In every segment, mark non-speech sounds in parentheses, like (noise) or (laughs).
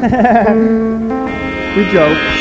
(laughs) we joke.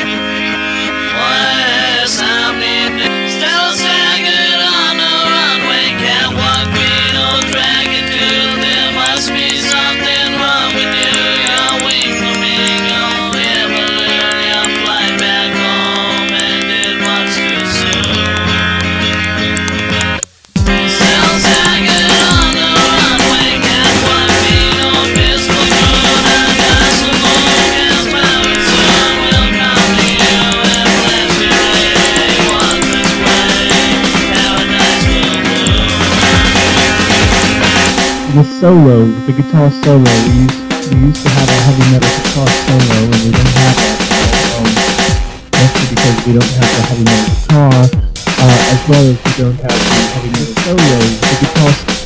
The solo, the guitar solo, we used, we used to have a heavy metal guitar solo and we don't have that. Um, mostly because we don't have the heavy metal guitar, uh, as well as we don't have the heavy metal solos. The guitar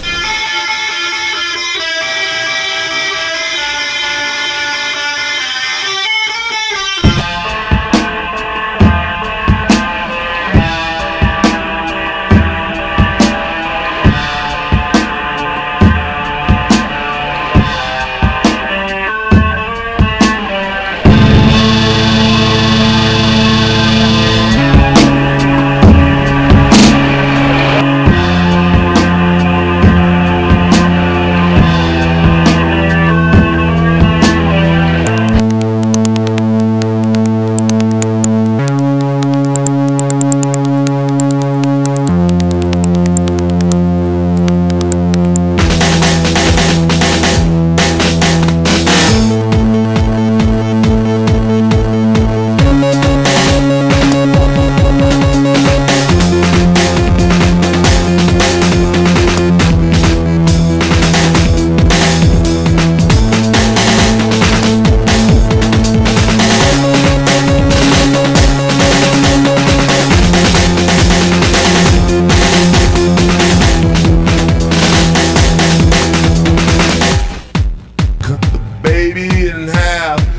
baby in half.